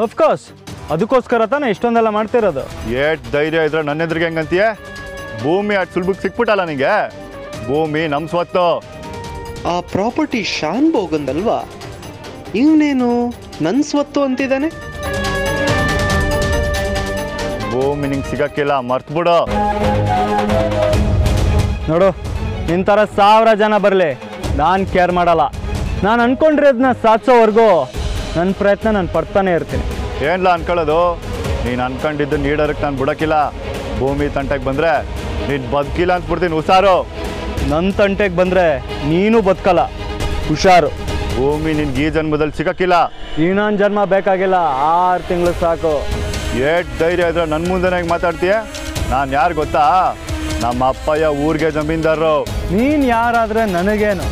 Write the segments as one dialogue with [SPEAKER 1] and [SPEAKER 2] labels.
[SPEAKER 1] Of course ಅದಕ್ಕೋಸ್ಕರ ತಾನೇ ಇಷ್ಟೊಂದೆಲ್ಲ ಮಾಡ್ತಿರೋದು.
[SPEAKER 2] ಏಟ್ ಧೈರ್ಯ ಇದ್ರೆ ನನ್ನ ಎದುರಿಗೆ ಹೆಂಗಂತೀಯ? ಭೂಮಿ ಅಟ್ ಸುಲಭಕ್ಕೆ ಸಿಕ್ಬಿಟ್ಟಲ್ಲ ನಿಂಗೆ? ಭೂಮಿ ನಮ್ಮ ಸ್ವತ್ತು.
[SPEAKER 3] ಆ ಪ್ರಾಪರ್ಟಿ ಶಾನ್ ಬೋಗಂದಲ್ವಾ? ಇವನೇನು ನನ್ನ ಸ್ವತ್ತು ಅಂತಿದ್ದಾನೆ?
[SPEAKER 2] ಭೂಮಿ ನಿಂಗೆ ಸಿಗಕ್ಕಿಲ್ಲ ಮರ್ತ್ಬಿಡು.
[SPEAKER 1] ನೋಡು ನಿನ್ ಥರ ಸಾವಿರ ಜನ ಬರಲಿ. ನಾನು ಕೇರ್ ಮಾಡಲ್ಲ. ನಾನು ಅನ್ಕೊಂಡಿರೋದನ್ನ ಸಾಧಿಸೋವರೆಗೂ. ನನ್ನ ಪ್ರಯತ್ನ ನಾನು ಪಡ್ತಾನೆ ಇರ್ತೀನಿ.
[SPEAKER 2] ಏನಿಲ್ಲ ಅನ್ಕೊಳ್ಳೋದು? ನೀನು ಅನ್ಕೊಂಡಿದ್ದು ನೀಡೋದಕ್ಕೆ ನಾನು ಬಿಡೋಕ್ಕಿಲ್ಲ ಭೂಮಿ ತಂಟೆಗೆ ಬಂದರೆ ನೀನು ಬದುಕಿಲ್ಲ ಅಂತ ಬಿಡ್ತೀನಿ ಹುಷಾರು.
[SPEAKER 1] ನನ್ನ ತಂಟೆಗೆ ಬಂದರೆ ನೀನು ಬದುಕಲ್ಲ ಹುಷಾರು.
[SPEAKER 2] ಭೂಮಿ ನಿನ್ಗೆ ಈ ಜನ್ಮದಲ್ಲಿ ಸಿಗಕ್ಕಿಲ್ಲ.
[SPEAKER 1] ಇನ್ನೊಂದು ಜನ್ಮ ಬೇಕಾಗಿಲ್ಲ ಆರು ತಿಂಗಳು ಸಾಕು.
[SPEAKER 2] ಏಟ್ ಧೈರ್ಯ ಇದ್ರೆ ನನ್ನ ಮುಂದೆನೇ ಮಾತಾಡ್ತೀಯಾ ಮಾತಾಡ್ತೀಯ? ನಾನು ಯಾರು ಗೊತ್ತಾ? ನಮ್ಮ ಅಪ್ಪಯ್ಯ ಊರಿಗೆ ಜಮೀನ್ದಾರರು.
[SPEAKER 1] ನೀನು ಯಾರಾದರೆ ನನಗೇನು?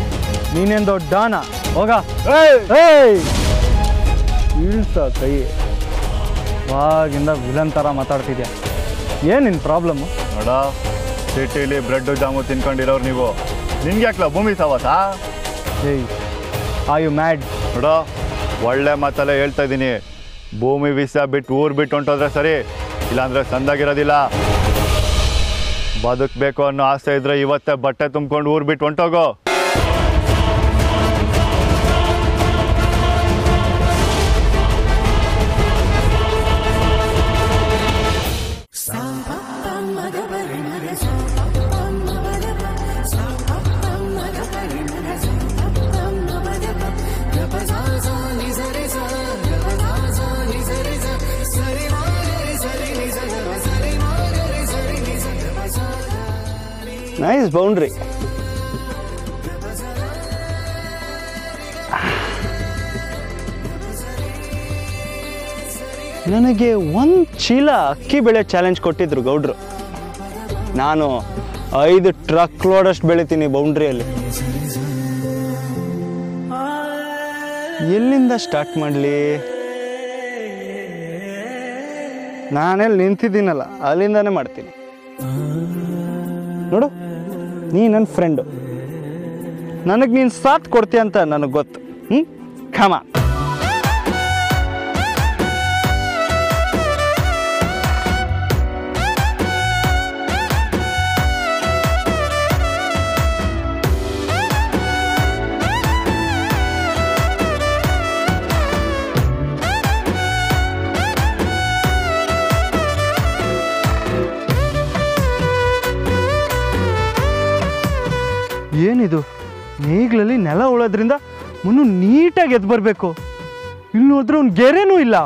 [SPEAKER 1] ನೀನೇನು ದೊಡ್ಡಾನ ಹೋಗ. ಏಯ್! ಇಳ್ಸ ಕೈ ಆವಾಗಿಂದ ವಿಲನ್ ಥರ ಮಾತಾಡ್ತಿದ್ಯಾ? ಏನು ನಿನ್ನ ಪ್ರಾಬ್ಲಮ್ಮು
[SPEAKER 2] ನೋಡ ಸಿಟಿಲಿ ಬ್ರೆಡ್ಡು ಜಾಮು ತಿನ್ಕೊಂಡಿರೋರು ನೀವು. ನಿನ್ಗೆ ಯಾಕಲ ಭೂಮಿ ಸವಾಸ?
[SPEAKER 1] ಏಯ್ ಆ ಯು ಮ್ಯಾಡ್
[SPEAKER 2] ನೋಡ ಒಳ್ಳೆ ಮಾತಲ್ಲೇ ಹೇಳ್ತಾ ಇದ್ದೀನಿ. ಭೂಮಿ ವಿಷಯ ಬಿಟ್ಟು ಊರು ಬಿಟ್ಟು ಹೊಂಟೋದ್ರೆ ಸರಿ ಇಲ್ಲಾಂದರೆ ಸಂದಾಗಿರೋದಿಲ್ಲ. ಬದುಕಬೇಕು ಅನ್ನೋ ಆಸೆ ಇದ್ರೆ ಇವತ್ತೇ ಬಟ್ಟೆ ತುಂಬ್ಕೊಂಡು ಊರು ಬಿಟ್ಟು ಹೊಂಟೋಗೋ.
[SPEAKER 1] ನೈಸ್ ಬೌಂಡ್ರಿ ನನಗೆ ಒಂದು ಚೀಲ ಅಕ್ಕಿ ಬೆಳೆ ಚಾಲೆಂಜ್ ಕೊಟ್ಟಿದ್ರು ಗೌಡ್ರು. ನಾನು ಐದು ಟ್ರಕ್ ಲೋಡಷ್ಟು ಬೆಳಿತೀನಿ ಬೌಂಡ್ರಿಯಲ್ಲಿ ಎಲ್ಲಿಂದ ಸ್ಟಾರ್ಟ್ ಮಾಡಲಿ? ನಾನೆಲ್ಲಿ ನಿಂತಿದ್ದೀನಲ್ಲ, ಅಲ್ಲಿಂದಾನೇ ಮಾಡ್ತೀನಿ. ನೋಡು. ನೀ ನನ್ನ ಫ್ರೆಂಡು ನನಗೆ ನೀನು ಸಾಥ್ ಕೊಡ್ತೀಯ ಅಂತ ನನಗೆ ಗೊತ್ತು. ಹ್ಞೂ ಖಮ ಏನಿದು? ನೇಗ್ಲಲ್ಲಿ ನೆಲ ಉಳೋದ್ರಿಂದ ಮುನ್ನು ನೀಟಾಗಿ ಎದ್ದು ಬರಬೇಕು. ಇಲ್ಲಿ ನೋಡಿದ್ರೆ ಅವ್ನು ಗೆರೆನೂ ಇಲ್ಲ.